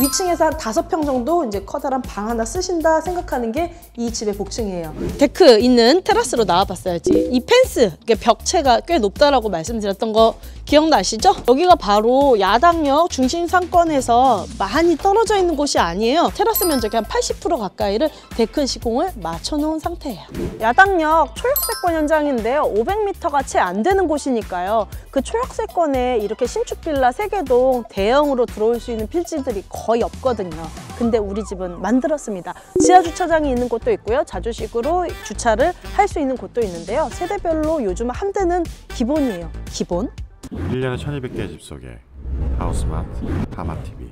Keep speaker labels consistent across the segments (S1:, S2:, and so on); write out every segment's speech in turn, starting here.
S1: 위층에서 한 다섯 평 정도 이제 커다란 방 하나 쓰신다 생각하는 게 이 집의 복층이에요. 데크 있는 테라스로 나와봤어야지. 이 펜스, 벽체가 꽤 높다라고 말씀드렸던 거 기억나시죠? 여기가 바로 야당역 중심 상권에서 많이 떨어져 있는 곳이 아니에요. 테라스 면적의 한 80% 가까이를 데크 시공을 맞춰놓은 상태예요. 야당역 초역세권 현장인데요. 500m가 채 안 되는 곳이니까요. 그 초역세권에 이렇게 신축 빌라 세개동 대형으로 들어올 수 있는 필지들이 거의 없거든요. 근데 우리 집은 만들었습니다. 지하 주차장이 있는 곳도 있고요. 자주식으로 주차를 할 수 있는 곳도 있는데요. 세대별로 요즘 한 대는 기본이에요. 기본.
S2: 1년에 1200개의 집 속에 하우스마트, 하마TV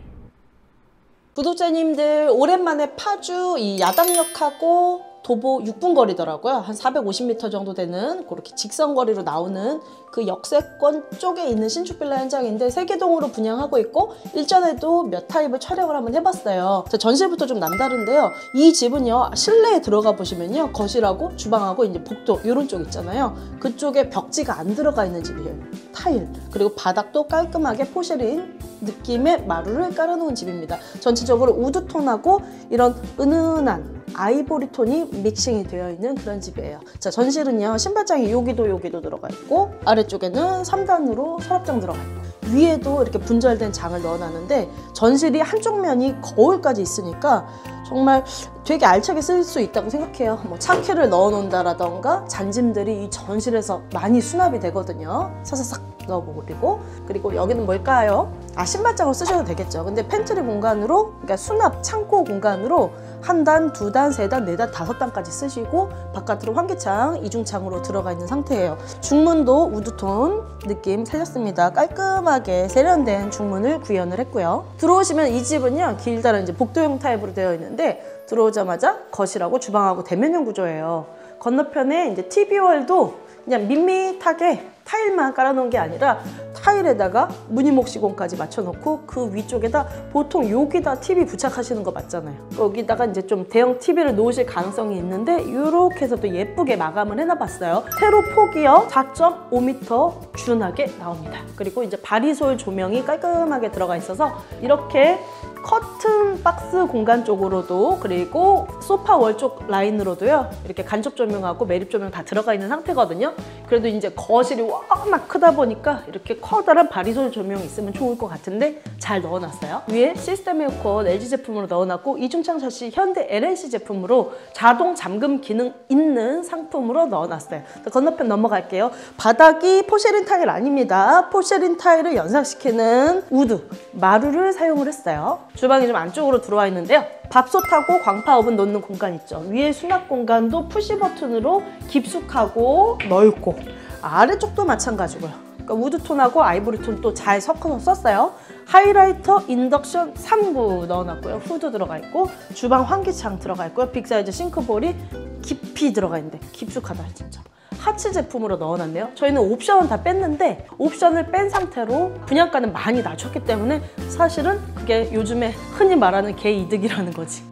S1: 구독자님들 오랜만에 파주 이 야당역하고 도보 6분 거리더라고요. 한 450m 정도 되는 그렇게 직선 거리로 나오는 그 역세권 쪽에 있는 신축 빌라 현장인데 세개동으로 분양하고 있고 일전에도 몇 타입을 촬영을 한번 해봤어요. 전실부터 좀 남다른데요. 이 집은요 실내에 들어가 보시면요 거실하고 주방하고 이제 복도 이런 쪽 있잖아요. 그쪽에 벽지가 안 들어가 있는 집이에요. 타일 그리고 바닥도 깔끔하게 porcelain 느낌의 마루를 깔아놓은 집입니다. 전체적으로 wood tone하고 이런 은은한 아이보리 톤이 믹싱이 되어 있는 그런 집이에요. 자, 전실은요. 신발장이 여기도 여기도 들어가 있고 아래쪽에는 3단으로 서랍장 들어가 있고 위에도 이렇게 분절된 장을 넣어놨는데 전실이 한쪽 면이 거울까지 있으니까 정말 되게 알차게 쓸 수 있다고 생각해요. 뭐 차키를 넣어 놓는다라던가 잔짐들이 이 전실에서 많이 수납이 되거든요. 사사삭 넣어버리고 그리고 여기는 뭘까요? 아 신발장으로 쓰셔도 되겠죠. 근데 팬트리 공간으로 그러니까 수납 창고 공간으로 한 단, 두 단, 세 단, 네 단, 다섯 단까지 쓰시고 바깥으로 환기창, 이중창으로 들어가 있는 상태예요. 중문도 wood tone 느낌 살렸습니다. 깔끔하게 세련된 중문을 구현을 했고요. 들어오시면 이 집은요 길다란 이제 복도형 타입으로 되어 있는데 들어오자마자 거실하고 주방하고 대면형 구조예요. 건너편에 이제 TV월도 그냥 밋밋하게 타일만 깔아놓은 게 아니라 타일에다가 무늬목 시공까지 맞춰놓고 그 위쪽에다 보통 여기다 TV 부착하시는 거 맞잖아요. 여기다가 이제 좀 대형 TV를 놓으실 가능성이 있는데 이렇게 해서 또 예쁘게 마감을 해놔봤어요. 세로 폭이요 4.5m 준하게 나옵니다. 그리고 이제 바리솔 조명이 깔끔하게 들어가 있어서 이렇게 커튼 박스 공간 쪽으로도 그리고 소파 월 쪽 라인으로도요. 이렇게 간접 조명하고 매립 조명 다 들어가 있는 상태거든요. 그래도 이제 거실이 워낙 크다 보니까 이렇게 커다란 바리솔 조명이 있으면 좋을 것 같은데 잘 넣어놨어요. 위에 시스템 에어컨 LG 제품으로 넣어놨고 이중창 샤시 현대 L&C 제품으로 자동 잠금 기능 있는 상품으로 넣어놨어요. 건너편 넘어갈게요. 바닥이 porcelain 타일 아닙니다. porcelain 타일을 연상시키는 wood 마루를 사용을 했어요 주방이 좀 안쪽으로 들어와 있는데요. 밥솥하고 광파 오븐 놓는 공간 있죠. 위에 수납 공간도 push 버튼으로 깊숙하고 넓고 아래쪽도 마찬가지고요. 그러니까 wood tone하고 아이보리톤 또 잘 섞어서 썼어요. 하이라이트 인덕션 3구 넣어놨고요. 후드 들어가 있고 주방 환기창 들어가 있고요. big size sink bowl이 깊이 들어가 있는데 깊숙하다 진짜. 하츠 제품으로 넣어놨네요. 저희는 옵션은 다 뺐는데 옵션을 뺀 상태로 분양가는 많이 낮췄기 때문에 사실은 그게 요즘에 흔히 말하는 개이득이라는 거지.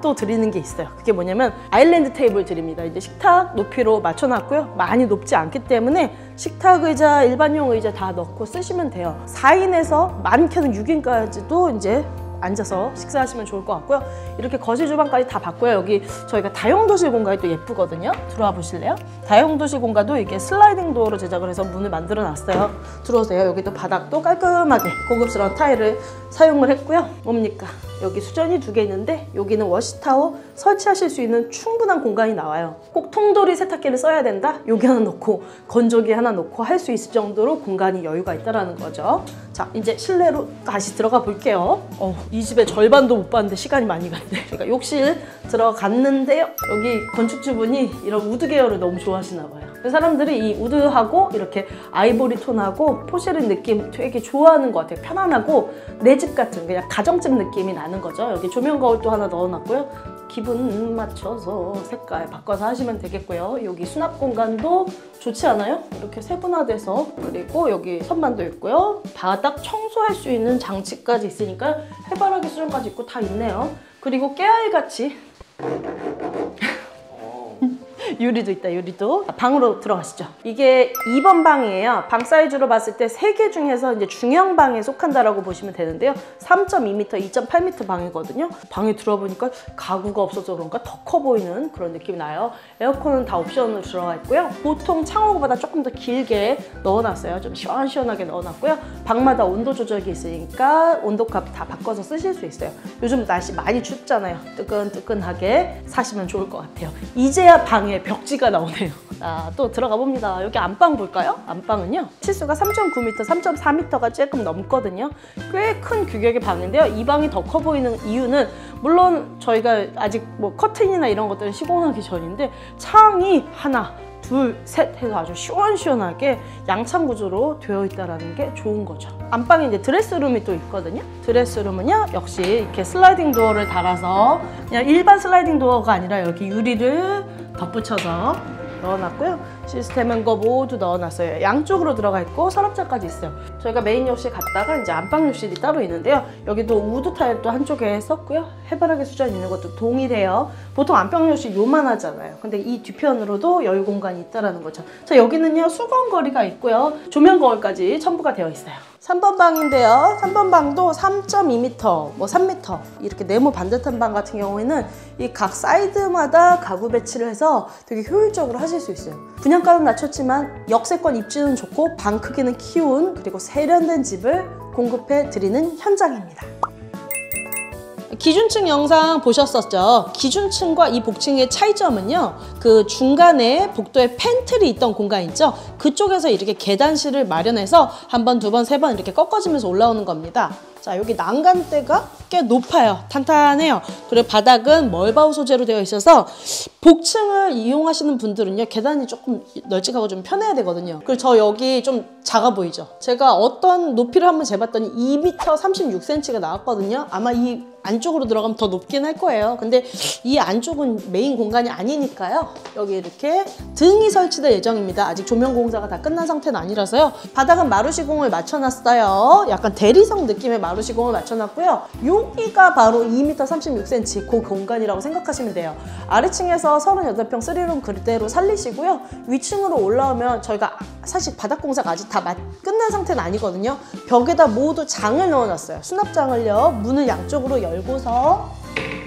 S1: 또 드리는 게 있어요. 그게 뭐냐면 아일랜드 테이블 드립니다. 이제 식탁 높이로 맞춰놨고요. 많이 높지 않기 때문에 식탁 의자, 일반용 의자 다 넣고 쓰시면 돼요. 4인에서 많게는 6인까지도 이제 앉아서 식사하시면 좋을 것 같고요. 이렇게 거실 주방까지 다 봤고요. 여기 저희가 다용도실 공간이 또 예쁘거든요. 들어와 보실래요? 다용도실 공간도 이렇게 슬라이딩 도어로 제작을 해서 문을 만들어 놨어요. 들어오세요. 여기도 바닥도 깔끔하게 고급스러운 타일을 사용을 했고요. 뭡니까? 여기 수전이 두 개 있는데 여기는 워시타워 설치하실 수 있는 충분한 공간이 나와요. 꼭 통돌이 세탁기를 써야 된다? 여기 하나 놓고 건조기 하나 놓고 할 수 있을 정도로 공간이 여유가 있다는 거죠. 자 이제 실내로 다시 들어가 볼게요. 어, 이 집의 절반도 못 봤는데 시간이 많이 갔네. 그러니까 욕실 들어갔는데요. 여기 건축주분이 이런 wood 계열을 너무 좋아하시나 봐요. 사람들이 이 wood하고 이렇게 아이보리 톤하고 porcelain 느낌 되게 좋아하는 것 같아요. 편안하고 내 집 같은 그냥 가정집 느낌이 나는 거죠. 여기 조명 거울도 하나 넣어놨고요. 기분 맞춰서 색깔 바꿔서 하시면 되겠고요. 여기 수납 공간도 좋지 않아요? 이렇게 세분화돼서 그리고 여기 선반도 있고요. 바닥 청소할 수 있는 장치까지 있으니까 해바라기 수전까지 있고 다 있네요. 그리고 깨알같이 유리도 있다 유리도. 자, 방으로 들어가시죠. 이게 2번 방이에요. 방 사이즈로 봤을 때 3개 중에서 이제 중형 방에 속한다라고 보시면 되는데요. 3.2m, 2.8m 방이거든요. 방에 들어보니까 가구가 없어서 그런가 더 커 보이는 그런 느낌이 나요. 에어컨은 다 옵션으로 들어가 있고요. 보통 창호보다 조금 더 길게 넣어놨어요. 좀 시원시원하게 넣어놨고요. 방마다 온도 조절기 있으니까 온도값 다 바꿔서 쓰실 수 있어요. 요즘 날씨 많이 춥잖아요. 뜨끈뜨끈하게 사시면 좋을 것 같아요. 이제야 방에 벽지가 나오네요 자, 또 들어가 봅니다 여기 안방 볼까요? 안방은요 치수가 3.9m, 3.4m가 조금 넘거든요 꽤 큰 규격의 방인데요 이 방이 더 커 보이는 이유는 물론 저희가 아직 뭐 커튼이나 이런 것들은 시공하기 전인데 창이 하나 둘, 셋 해서 아주 시원시원하게 양창 구조로 되어 있다는 게 좋은 거죠. 안방에 이제 드레스룸이 또 있거든요. 드레스룸은요, 역시 이렇게 슬라이딩 도어를 달아서 그냥 일반 sliding door가 아니라 여기 유리를 덧붙여서 넣어놨고요. 시스템 행거 모두 넣어놨어요. 양쪽으로 들어가 있고 서랍장까지 있어요. 저희가 메인 욕실 갔다가 이제 안방 욕실이 따로 있는데요. 여기도 wood 타일도 한쪽에 썼고요. 해바라기 수전 있는 것도 동일해요. 보통 안방 욕실 요만하잖아요. 근데 이 뒤편으로도 여유 공간이 있다라는 거죠. 자 여기는요 수건 거리가 있고요. 조명 거울까지 첨부가 되어 있어요. 3번 방인데요. 3번 방도 3.2m, 뭐 3m 이렇게 네모 반듯한 방 같은 경우에는 이 각 사이드마다 가구 배치를 해서 되게 효율적으로 하실 수 있어요. 분양 가는 낮췄지만 역세권 입지는 좋고 방 크기는 키운 그리고 세련된 집을 공급해 드리는 현장입니다. 기준층 영상 보셨었죠? 기준층과 이 복층의 차이점은요. 그 중간에 복도에 팬트리 있던 공간 있죠? 그쪽에서 이렇게 계단실을 마련해서 한 번, 두 번, 세 번 이렇게 꺾어지면서 올라오는 겁니다. 자, 여기 난간대가 꽤 높아요. 탄탄해요. 그리고 바닥은 멀바우 소재로 되어 있어서 복층을 이용하시는 분들은요. 계단이 조금 널찍하고 좀 편해야 되거든요. 그리고 저 여기 좀 작아 보이죠? 제가 어떤 높이를 한번 재봤더니 2m 36cm가 나왔거든요. 아마 이 안쪽으로 들어가면 더 높긴 할 거예요. 근데 이 안쪽은 메인 공간이 아니니까요. 여기 이렇게 등이 설치될 예정입니다. 아직 조명 공사가 다 끝난 상태는 아니라서요. 바닥은 마루시공을 맞춰놨어요. 약간 대리석 느낌의 마루시공을 맞춰놨고요. 여기가 바로 2m 36cm 그 공간이라고 생각하시면 돼요. 아래층에서 38평 3룸 그대로 살리시고요. 위층으로 올라오면 저희가 사실 바닥 공사가 아직 다 끝난 상태는 아니거든요. 벽에다 모두 장을 넣어놨어요. 수납장을요. 문을 양쪽으로 열 고서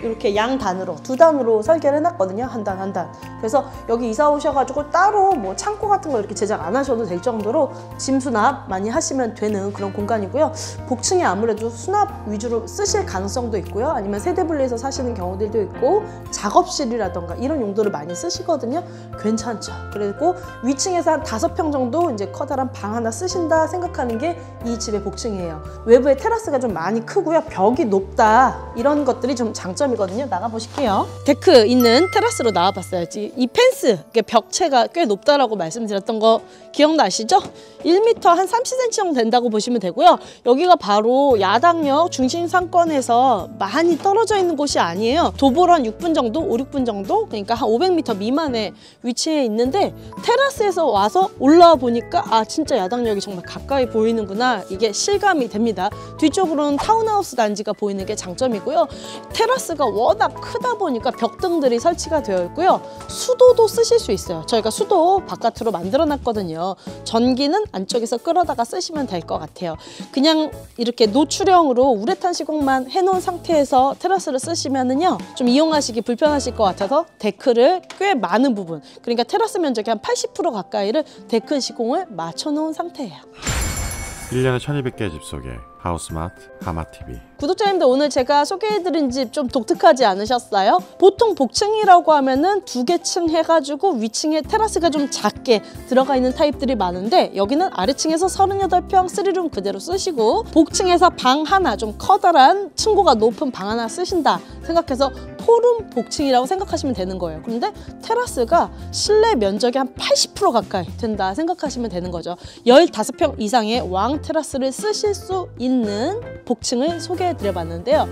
S1: 이렇게 양 단으로 두 단으로 설계를 해놨거든요 한 단 한 단. 그래서 여기 이사 오셔가지고 따로 뭐 창고 같은 거 이렇게 제작 안 하셔도 될 정도로 짐 수납 많이 하시면 되는 그런 공간이고요. 복층에 아무래도 수납 위주로 쓰실 가능성도 있고요. 아니면 세대 분리해서 사시는 경우들도 있고 작업실이라던가 이런 용도를 많이 쓰시거든요. 괜찮죠. 그리고 위층에서 한 다섯 평 정도 이제 커다란 방 하나 쓰신다 생각하는 게 이 집의 복층이에요. 외부에 테라스가 좀 많이 크고요. 벽이 높다. 이런 것들이 좀 장점이 거든요. 나가보실게요. 데크 있는 테라스로 나와봤어요. 이 펜스, 벽체가 꽤 높다라고 말씀드렸던 거 기억나시죠? 1m 한 30cm 정도 된다고 보시면 되고요. 여기가 바로 야당역 중심 상권에서 많이 떨어져 있는 곳이 아니에요. 도보로 한 6분 정도, 5, 6분 정도? 그러니까 한 500m 미만에 위치해 있는데 테라스에서 와서 올라와 보니까 아 진짜 야당역이 정말 가까이 보이는구나 이게 실감이 됩니다. 뒤쪽으로는 타운하우스 단지가 보이는 게 장점이고요. 테라스가 워낙 크다 보니까 벽등들이 설치가 되어 있고요. 수도도 쓰실 수 있어요. 저희가 수도 바깥으로 만들어 놨거든요. 전기는 안쪽에서 끌어다가 쓰시면 될 것 같아요. 그냥 이렇게 노출형으로 우레탄 시공만 해놓은 상태에서 테라스를 쓰시면은요. 좀 이용하시기 불편하실 것 같아서 데크를 꽤 많은 부분 그러니까 테라스 면적의 한 80% 가까이를 데크 시공을 맞춰놓은 상태예요.
S2: 1년에 1200개의 집 속에 하우스마트 하마TV
S1: 구독자님들 오늘 제가 소개해드린 집 좀 독특하지 않으셨어요? 보통 복층이라고 하면은 두 개 층 해가지고 위층에 테라스가 좀 작게 들어가 있는 타입들이 많은데 여기는 아래층에서 38평 3룸 그대로 쓰시고 복층에서 방 하나 좀 커다란 층고가 높은 방 하나 쓰신다 생각해서 포룸 복층이라고 생각하시면 되는 거예요. 그런데 테라스가 실내 면적이 한80% 가까이 된다 생각하시면 되는 거죠. 15평 이상의 왕 테라스를 쓰실 수 있는 복층을 소개해 드려봤는데요.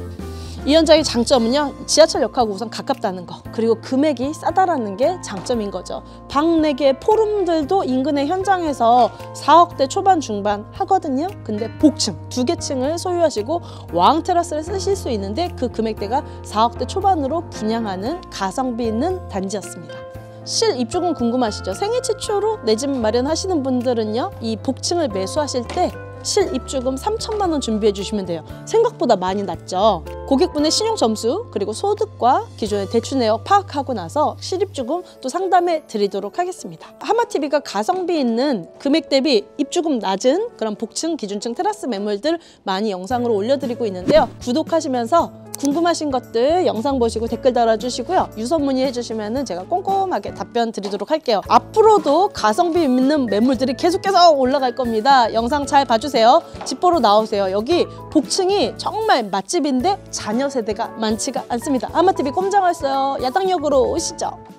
S1: 이 현장의 장점은요 지하철역하고 우선 가깝다는 거 그리고 금액이 싸다라는 게 장점인 거죠 방 4개 포룸들도 인근의 현장에서 4억대 초반 중반 하거든요 근데 복층 두 개 층을 소유하시고 왕 테라스를 쓰실 수 있는데 그 금액대가 4억대 초반으로 분양하는 가성비 있는 단지였습니다 실 입주금 궁금하시죠? 생애 최초로 내 집 마련하시는 분들은요, 이 복층을 매수하실 때 실 입주금 3천만 원 준비해 주시면 돼요. 생각보다 많이 낮죠. 고객분의 신용 점수 그리고 소득과 기존의 대출 내역 파악하고 나서 실입주금 또 상담해 드리도록 하겠습니다. 하마TV가 가성비 있는 금액 대비 입주금 낮은 그런 복층 기준층 테라스 매물들 많이 영상으로 올려드리고 있는데요. 구독하시면서 궁금하신 것들 영상 보시고 댓글 달아주시고요. 유선 문의해 주시면 제가 꼼꼼하게 답변 드리도록 할게요. 앞으로도 가성비 있는 매물들이 계속해서 올라갈 겁니다. 영상 잘 봐주세요. 집 보러 나오세요. 여기 복층이 정말 맛집인데 자녀 세대가 많지가 않습니다. 아마TV 꼼장했어요. 야당역으로 오시죠.